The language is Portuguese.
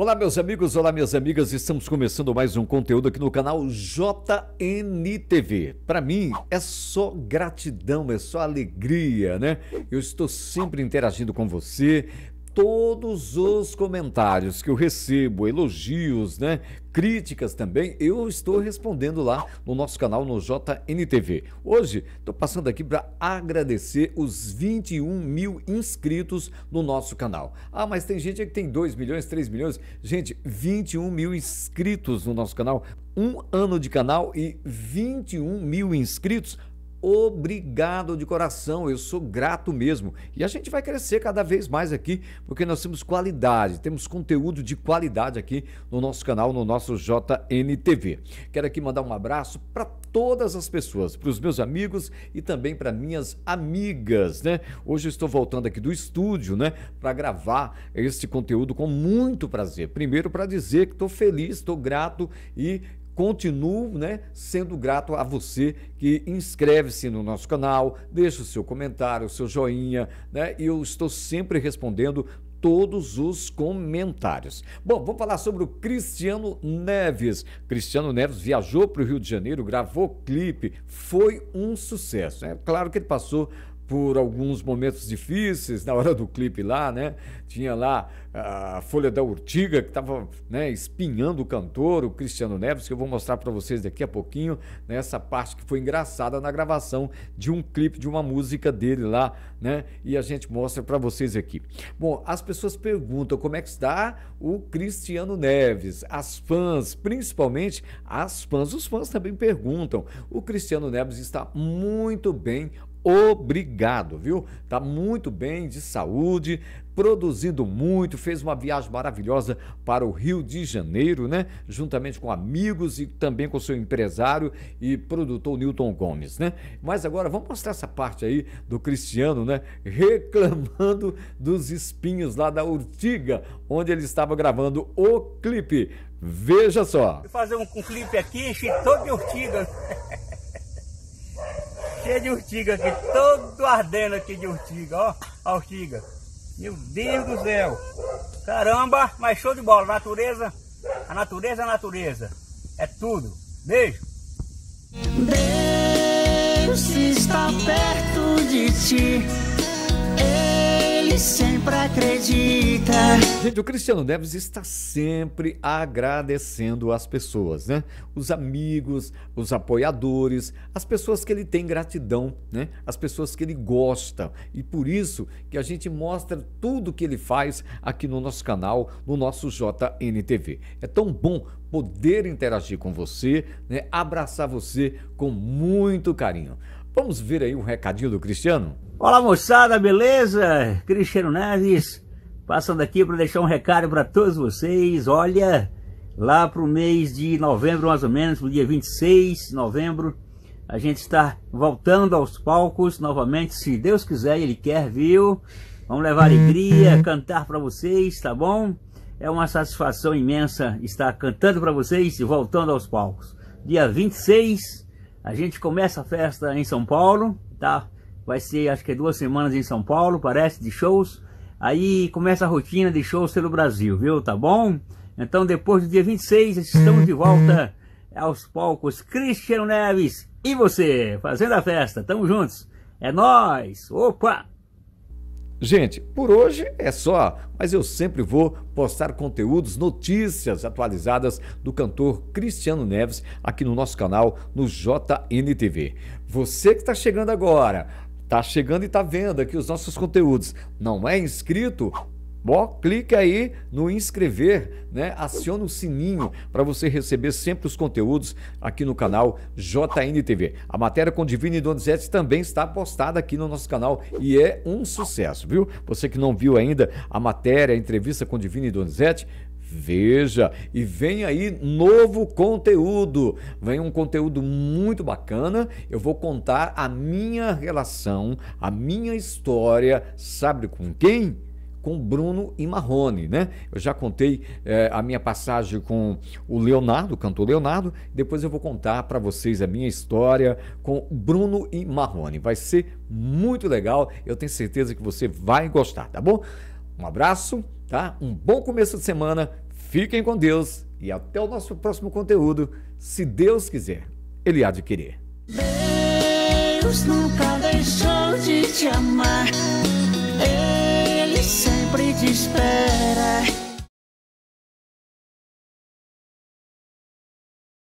Olá, meus amigos, olá, minhas amigas. Estamos começando mais um conteúdo aqui no canal JNTV. Para mim é só gratidão, é só alegria, né? Eu estou sempre interagindo com você, todos os comentários que eu recebo, elogios, né, críticas também, eu estou respondendo lá no nosso canal no JNTV. Hoje estou passando aqui para agradecer os 21 mil inscritos no nosso canal. Ah, mas tem gente que tem 2 milhões, 3 milhões. Gente, 21 mil inscritos no nosso canal, um ano de canal e 21 mil inscritos obrigado de coração, eu sou grato mesmo. E a gente vai crescer cada vez mais aqui, porque nós temos qualidade, temos conteúdo de qualidade aqui no nosso canal, no nosso JNTV. Quero aqui mandar um abraço para todas as pessoas, para os meus amigos e também para minhas amigas, né? Hoje estou voltando aqui do estúdio, né, para gravar este conteúdo com muito prazer. Primeiro para dizer que estou feliz, estou grato e continuo né, sendo grato a você que inscreve-se no nosso canal, deixa o seu comentário, o seu joinha, né? E eu estou sempre respondendo todos os comentários. Bom, vamos falar sobre o Cristiano Neves. Cristiano Neves viajou para o Rio de Janeiro, gravou clipe, foi um sucesso. É claro que ele passou por alguns momentos difíceis na hora do clipe lá, né? Tinha lá a folha da urtiga que estava né, espinhando o cantor, o Cristiano Neves, que eu vou mostrar para vocês daqui a pouquinho, nessa né, parte que foi engraçada na gravação de um clipe de uma música dele lá, né? E a gente mostra para vocês aqui. Bom, as pessoas perguntam como é que está o Cristiano Neves, as fãs, principalmente as fãs, os fãs também perguntam. O Cristiano Neves está muito bem, obrigado, viu? Tá muito bem de saúde, produzindo muito, fez uma viagem maravilhosa para o Rio de Janeiro, né? Juntamente com amigos e também com seu empresário e produtor Newton Gomes, né? Mas agora vamos mostrar essa parte aí do Cristiano, né? Reclamando dos espinhos lá da Urtiga, onde ele estava gravando o clipe. Veja só. Vou fazer um, um clipe aqui, todo de urtiga. De urtiga aqui, todo ardendo aqui de urtiga, ó, a urtiga. Meu Deus do céu. Caramba, mas show de bola. Natureza, a natureza é a natureza. É tudo. Beijo. Deus está perto de ti ele sempre acredita. Gente, o Cristiano Neves está sempre agradecendo as pessoas, né? Os amigos, os apoiadores, as pessoas que ele tem gratidão, né? As pessoas que ele gosta. E por isso que a gente mostra tudo que ele faz aqui no nosso canal, no nosso JNTV. É tão bom poder interagir com você, né? Abraçar você com muito carinho. Vamos ver aí um recadinho do Cristiano? Olá moçada, beleza? Cristiano Neves, passando aqui para deixar um recado para todos vocês. Olha, lá para o mês de novembro, mais ou menos, no dia 26 de novembro, a gente está voltando aos palcos novamente, se Deus quiser Ele quer, viu? Vamos levar alegria, cantar para vocês, tá bom? É uma satisfação imensa estar cantando para vocês e voltando aos palcos. Dia 26, a gente começa a festa em São Paulo, tá? vai ser acho que é duas semanas em São Paulo, parece, de shows. Aí começa a rotina de shows pelo Brasil, viu? Tá bom? Então depois do dia 26 estamos de volta aos palcos Cristiano Neves e você, fazendo a festa. Tamo juntos. É nós. Opa! Gente, por hoje é só, mas eu sempre vou postar conteúdos, notícias atualizadas do cantor Cristiano Neves aqui no nosso canal no JNTV. Você que está chegando agora, Tá chegando e tá vendo aqui os nossos conteúdos. Não é inscrito? Ó, clique aí no inscrever, né? Aciona o sininho para você receber sempre os conteúdos aqui no canal JNTV. A matéria com Divino e Donizete também está postada aqui no nosso canal e é um sucesso, viu? Você que não viu ainda a matéria, a entrevista com Divino e Donizete, Veja, e vem aí novo conteúdo. Vem um conteúdo muito bacana. Eu vou contar a minha relação, a minha história, sabe com quem? com Bruno e Marrone, né? Eu já contei é, a minha passagem com o Leonardo, o cantor Leonardo, depois eu vou contar para vocês a minha história com Bruno e Marrone. Vai ser muito legal, eu tenho certeza que você vai gostar, tá bom? Um abraço, tá? Um bom começo de semana Fiquem com Deus e até o nosso próximo conteúdo, se Deus quiser, Ele há de querer. Deus nunca deixou de te amar, Ele sempre te espera.